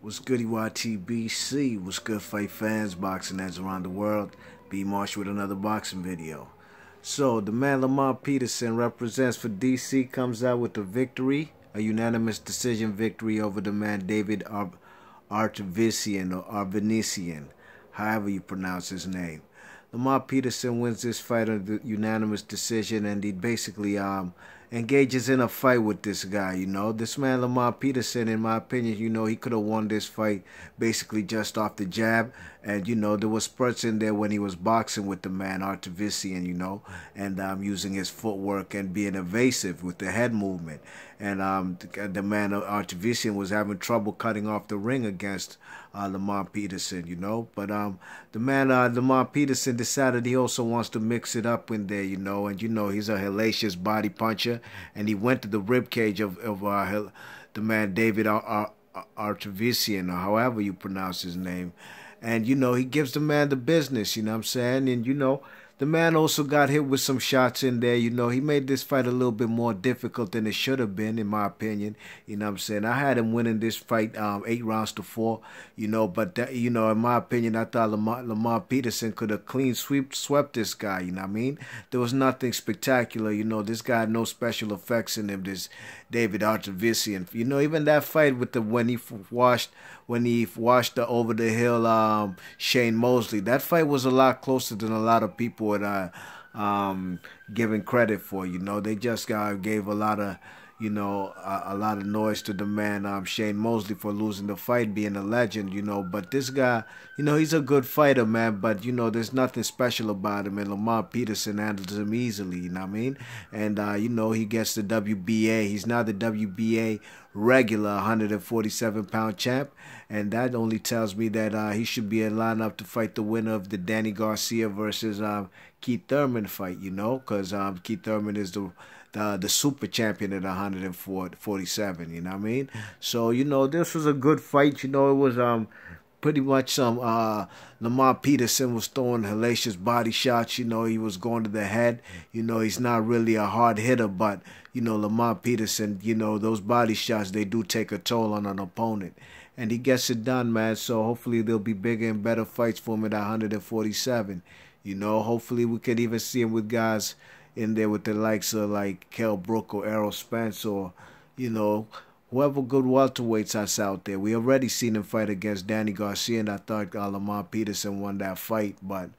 What's good, YTBC? What's good, fight fans, boxing heads around the world? B Marsh with another boxing video. So, the man Lamont Peterson represents for DC comes out with a victory, a unanimous decision victory over the man David Ar- Artavisian or Arvenesian, however you pronounce his name. Lamont Peterson wins this fight on the unanimous decision, and he basically um, engages in a fight with this guy. You know, this man Lamont Peterson, in my opinion, you know, he could have won this fight basically just off the jab, and you know, there was spurts in there when he was boxing with the man Artavisian, you know, and um, using his footwork and being evasive with the head movement, and um, the, the man Artavisian was having trouble cutting off the ring against uh, Lamont Peterson, you know, but um, the man uh, Lamont Peterson decided he also wants to mix it up in there, you know, and you know he's a hellacious body puncher, and he went to the rib cage of of uh, the man David Ar- Ar- Artavisian, or however you pronounce his name, and you know he gives the man the business, you know what I'm saying, and you know the man also got hit with some shots in there. You know, he made this fight a little bit more difficult than it should have been, in my opinion. You know what I'm saying? I had him winning this fight um, eight rounds to four, you know, but, that, you know, in my opinion, I thought Lamar, Lamont Peterson could have clean sweep, swept this guy, you know what I mean? There was nothing spectacular, you know, this guy had no special effects in him, this David Artavisian. You know, even that fight with the, when he washed, when he washed the over the hill um, Shane Mosley, that fight was a lot closer than a lot of people would uh, um, giving credit for. You know, they just uh, gave a lot of you know, a, a, lot of noise to the man um, Shane Mosley for losing the fight, being a legend, you know. But this guy, you know, he's a good fighter, man. But you know, there's nothing special about him, and Lamont Peterson handles him easily. You know what I mean? And uh, you know, he gets the WBA. He's now the WBA regular 147 pound champ, and that only tells me that uh, he should be in lineup to fight the winner of the Danny Garcia versus um, Keith Thurman fight. You know, because um, Keith Thurman is the the the super champion at 147. You know what I mean? So you know this was a good fight. You know it was um pretty much some uh Lamont Peterson was throwing hellacious body shots. You know he was going to the head. You know he's not really a hard hitter, but you know Lamont Peterson. You know those body shots they do take a toll on an opponent. And he gets it done, man. So hopefully there'll be bigger and better fights for him at 147. You know, hopefully we could even see him with guys in there with the likes of like Kell Brook or Errol Spence or, you know, whoever good welterweights that's out there. We already seen him fight against Danny Garcia, and I thought Lamont Peterson won that fight, but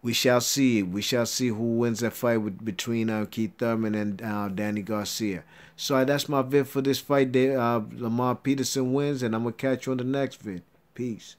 we shall see. We shall see who wins that fight with, between uh, Keith Thurman and uh, Danny Garcia. So that's my vid for this fight. Uh, Lamont Peterson wins, and I'm going to catch you on the next vid. Peace.